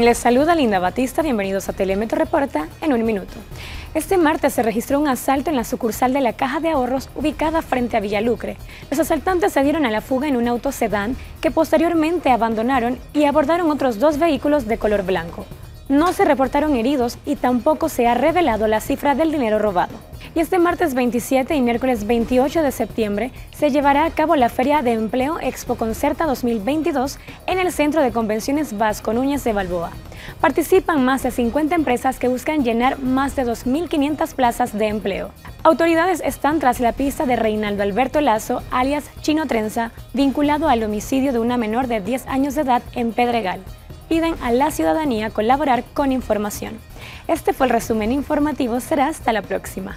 Les saluda Linda Batista, bienvenidos a Telemetro Reporta en un minuto. Este martes se registró un asalto en la sucursal de la Caja de Ahorros ubicada frente a Villalucre. Los asaltantes se dieron a la fuga en un auto sedán que posteriormente abandonaron y abordaron otros dos vehículos de color blanco. No se reportaron heridos y tampoco se ha revelado la cifra del dinero robado. Y este martes 27 y miércoles 28 de septiembre se llevará a cabo la Feria de Empleo Expo Concerta 2022 en el Centro de Convenciones Vasco Núñez de Balboa. Participan más de 50 empresas que buscan llenar más de 2.500 plazas de empleo. Autoridades están tras la pista de Reinaldo Alberto Lazo, alias Chino Trenza, vinculado al homicidio de una menor de 10 años de edad en Pedregal piden a la ciudadanía colaborar con información. Este fue el resumen informativo, será hasta la próxima.